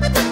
Bye.